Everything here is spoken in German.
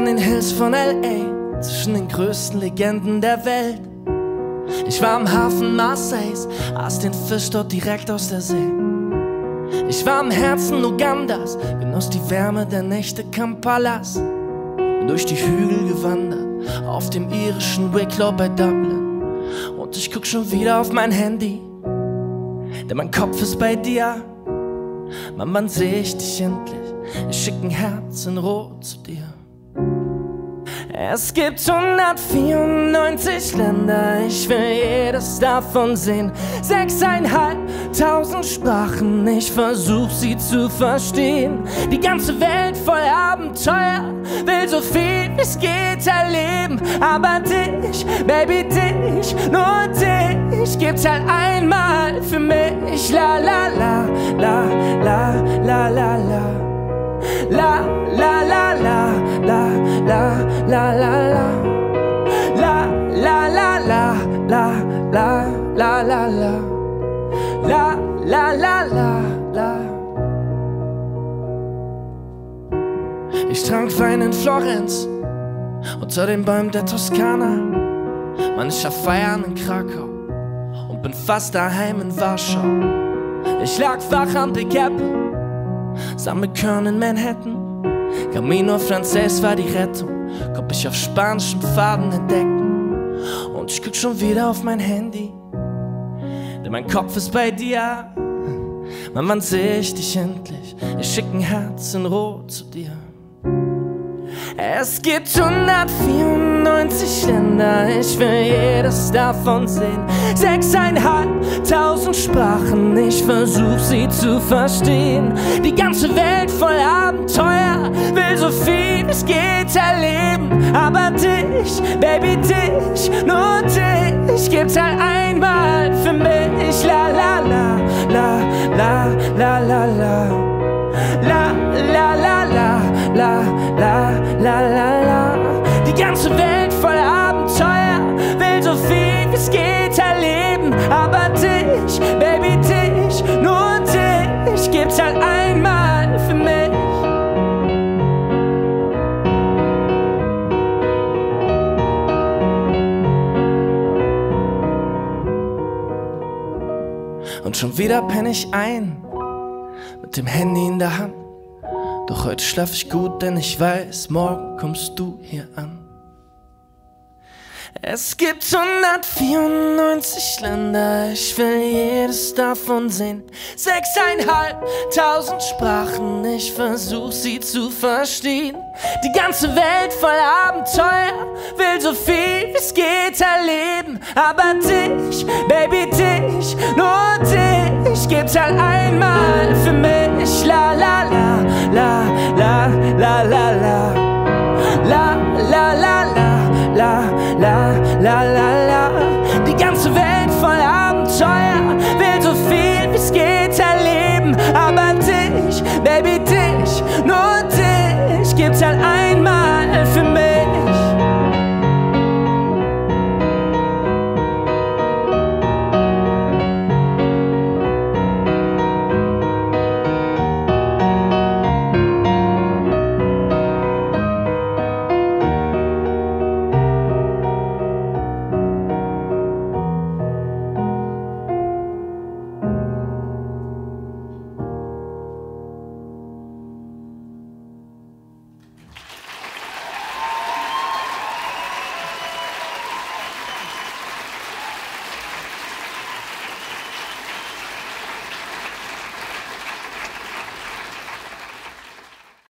an den Hills von L.A., zwischen den größten Legenden der Welt. Ich war am Hafen Marseilles, aß den Fisch dort direkt aus der See. Ich war im Herzen Ugandas, genoss die Wärme der Nächte Kampalas. Bin durch die Hügel gewandert, auf dem irischen Wicklow bei Dublin. Und ich guck schon wieder auf mein Handy, denn mein Kopf ist bei dir. Mann, wann seh ich dich endlich? Ich schick ein Herz in Rot zu dir. Es gibt 194 Länder, ich will jedes davon sehen. Sechseinhalbtausend Sprachen, ich versuch sie zu verstehen. Die ganze Welt voll Abenteuer, will so viel es geht erleben. Aber dich, Baby, dich, nur dich gibt's halt einmal für mich. La la la, la la la la la. La la la la la la la la la La la la la la la la la la La la la la Ich trank Wein in Florenz unter den Bäumen der Toskana. Man, ich schaff Feiern in Krakau und bin fast daheim in Warschau. Ich lag wach am Big Apple Sammelkörn in Manhattan. Camino Frances war die Rettung, konnte ich auf spanischen Faden entdecken. Und ich guck schon wieder auf mein Handy, denn mein Kopf ist bei dir. Mann, wann seh ich dich endlich? Ich schick ein Herz in Rot zu dir. Es gibt 194 Länder, ich will jedes davon sehen. Sechseinhalbtausend Sprachen, ich versuch sie zu verstehen. Die ganze Welt voll Abenteuer, will so viel es geht erleben. Aber dich, Baby, dich, nur dich gibt's halt einmal für mich. La la, la la la la la. La Und schon wieder penne ich ein, mit dem Handy in der Hand. Doch heute schlaf ich gut, denn ich weiß, morgen kommst du hier an. Es gibt 194 Länder, ich will jedes davon sehen. Sechseinhalbtausend Sprachen, ich versuch sie zu verstehen. Die ganze Welt voll Abenteuer, will so viel es geht erleben. Aber dich, Baby, dich, nur gibt's halt einmal für mich. La la la, la la la la la, la la la la la la la la la. Die ganze Welt voll Abenteuer